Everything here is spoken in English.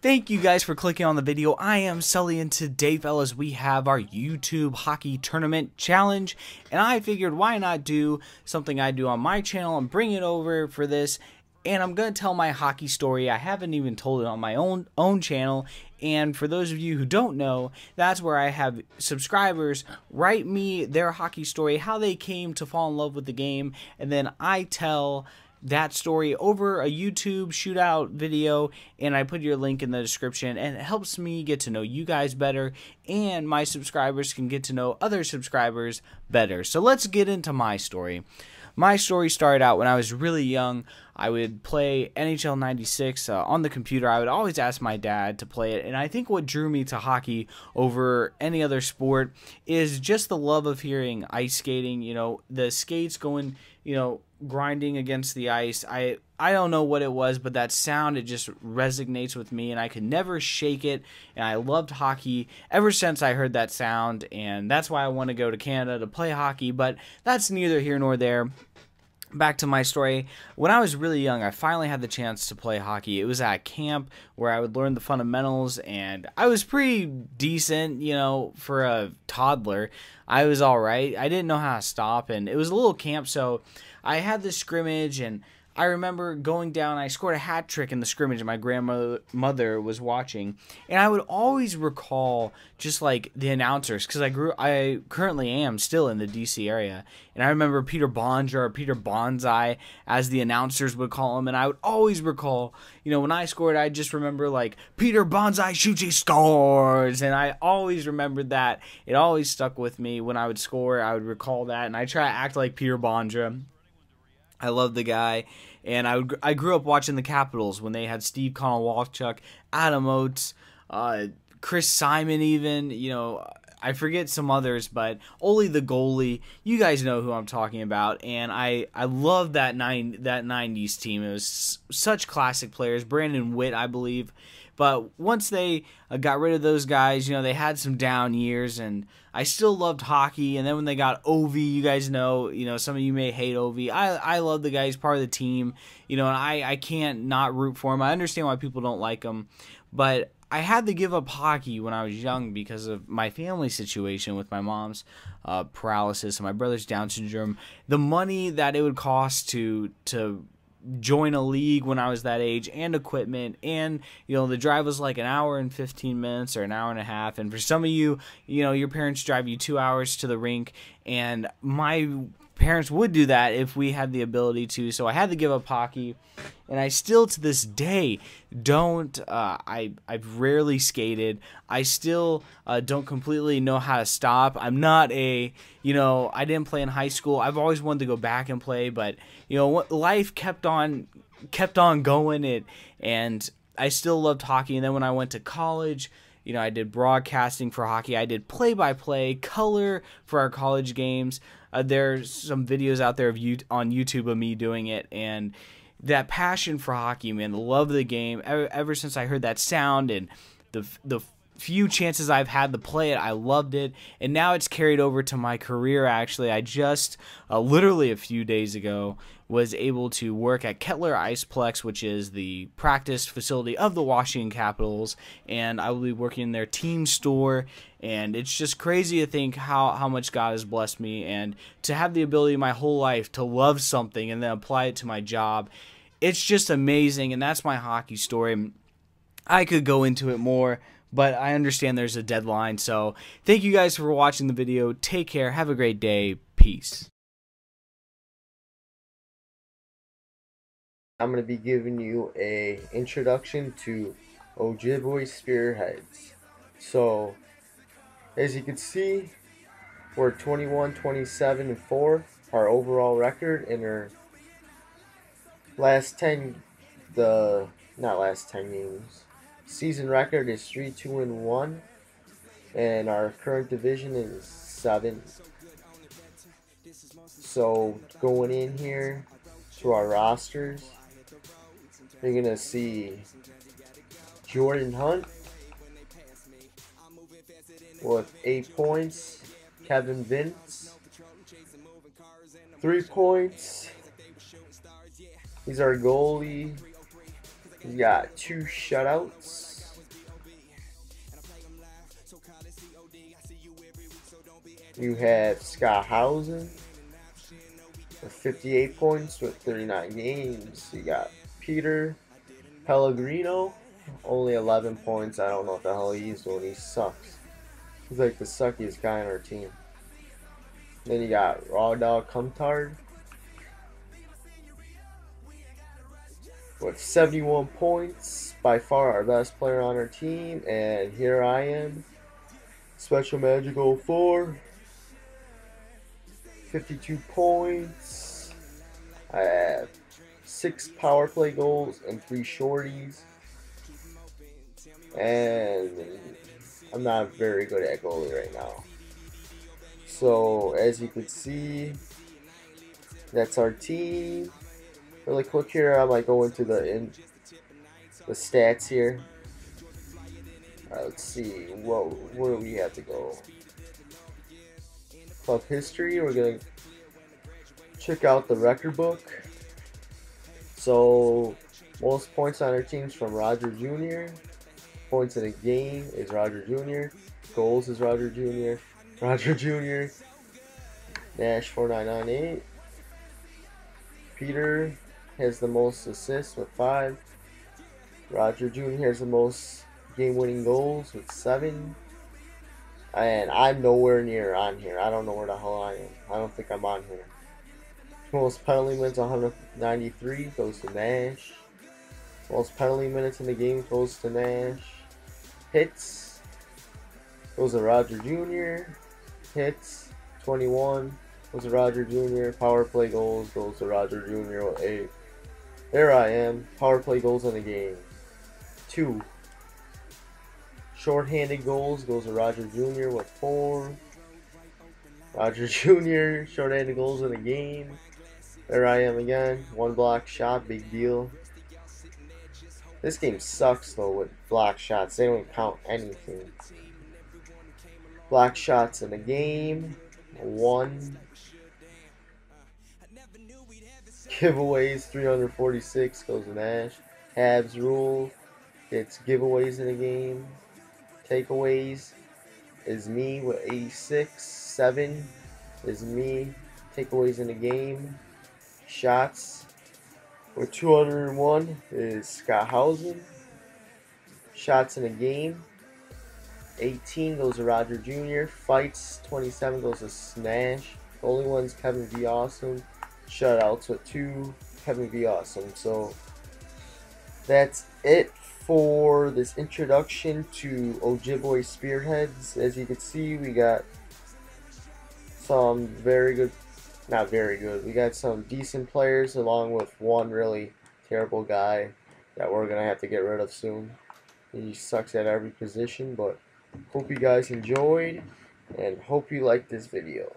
Thank you guys for clicking on the video. I am Sully and today fellas we have our YouTube hockey tournament challenge and I figured why not do something I do on my channel and bring it over for this and I'm going to tell my hockey story. I haven't even told it on my own own channel and for those of you who don't know, that's where I have subscribers write me their hockey story, how they came to fall in love with the game and then I tell that story over a YouTube shootout video, and I put your link in the description, and it helps me get to know you guys better, and my subscribers can get to know other subscribers better. So let's get into my story. My story started out when I was really young. I would play NHL 96 uh, on the computer. I would always ask my dad to play it. And I think what drew me to hockey over any other sport is just the love of hearing ice skating, you know, the skates going, you know, grinding against the ice. I I don't know what it was, but that sound it just resonates with me and I could never shake it and I loved hockey ever since I heard that sound and that's why I want to go to Canada to play hockey, but that's neither here nor there back to my story. When i was really young i finally had the chance to play hockey. It was at camp where i would learn the fundamentals and i was pretty decent you know for a toddler. I was all right. I didn't know how to stop and it was a little camp so i had this scrimmage and I remember going down, I scored a hat trick in the scrimmage, and my grandmother mother was watching, and I would always recall just like the announcers because I grew, I currently am still in the DC area, and I remember Peter Bondra or Peter Bonsai as the announcers would call him, and I would always recall, you know, when I scored, I just remember like Peter Bonsai shoots, he scores, and I always remembered that. It always stuck with me when I would score. I would recall that, and I try to act like Peter Bondra. I love the guy, and I would, I grew up watching the Capitals when they had Steve Konowalchuk, Adam Oates, uh, Chris Simon, even you know I forget some others, but Ole the goalie. You guys know who I'm talking about, and I I love that nine that '90s team. It was such classic players. Brendan Witt, I believe. But once they uh, got rid of those guys, you know, they had some down years, and I still loved hockey. And then when they got Ovi, you guys know, you know, some of you may hate Ovi. I I love the guy; he's part of the team, you know, and I I can't not root for him. I understand why people don't like him, but I had to give up hockey when I was young because of my family situation with my mom's uh, paralysis and my brother's Down syndrome. The money that it would cost to to join a league when I was that age and equipment and you know the drive was like an hour and 15 minutes or an hour and a half. And for some of you you know your parents drive you 2 hours to the rink and my parents would do that if we had the ability to. So I had to give up hockey, and I still to this day don't. Uh, I I've rarely skated. I still uh, don't completely know how to stop. I'm not a you know I didn't play in high school. I've always wanted to go back and play, but you know life kept on kept on going. It and I still loved hockey. And then when I went to college you know, I did broadcasting for hockey. I did play by play, color for our college games. Uh, there's some videos out there of you on YouTube of me doing it, and that passion for hockey, man, the love of the game. Ever, ever since I heard that sound and the the few chances I've had to play it, I loved it, and now it's carried over to my career. Actually, I just uh, literally a few days ago was able to work at Kettler Iceplex, which is the practice facility of the Washington Capitals, and I will be working in their team store. And it's just crazy to think how, how much God has blessed me, and to have the ability my whole life to love something and then apply it to my job. It's just amazing, and that's my hockey story. I could go into it more, but I understand there's a deadline. So thank you guys for watching the video. Take care. Have a great day. Peace. I'm going to be giving you a introduction to Ojibwe Spearheads. So, as you can see, we're 21, 27, and 4, our overall record, in our last 10, the, not last 10 games, Season record is 3 2 and 1, and our current division is 7. So, going in here to our rosters, you're to see Jordan Hunt with 8 points, Kevin Vince, 3 points. He's our goalie. We got two shutouts. You have Scott Housen with 58 points with 39 games. You got Peter Pellegrino, only 11 points. I don't know what the hell he's doing. He sucks. He's like the suckiest guy on our team. Then you got Raw Dog Cumtard with 71 points. By far our best player on our team. And here I am. Special Magical 4. 52 points. I have six power play goals and three shorties. And I'm not very good at goalie right now. So as you can see, that's our team. Really quick here, I might go into the in the stats here. Let's see, what where do we have to go? Club history. We're gonna check out the record book. So most points on our teams from Roger Jr. Points in a game is Roger Jr. Goals is Roger Jr. Roger Jr. Nash 4998. Peter has the most assists with five. Roger Jr. has the most game-winning goals with seven. And I'm nowhere near on here. I don't know where the hell I am. I don't think I'm on here. Most penalty minutes 193 goes to Nash. Most penalty minutes in the game goes to Nash. Hits goes to Roger Jr. Hits 21 goes to Roger Jr. Power play goals goes to Roger Jr. with 8. There I am. Power play goals in the game. 2. Short-handed goals goes to Roger Jr. with 4. Roger Jr. short-handed goals in the game. There I am again. One block shot, big deal. This game sucks though with block shots. They don't count anything. Block shots in the game. One. Giveaways 346 goes to Nash. Habs rule. It's giveaways in the game. Takeaways is me with 86. 7 is me. Takeaways in the game. Shots with 201 is Scott Hausen. Shots in the game. 18 goes to Roger Jr. Fights 27 goes to Smash. The only one's Kevin V. Awesome. Shutouts with two Kevin V. Awesome. So that's it for this introduction to Ojibwe Spearheads. As you can see, we got some very good not very good. We got some decent players along with one really terrible guy that we're going to have to get rid of soon. He sucks at every position, but hope you guys enjoyed and hope you liked this video.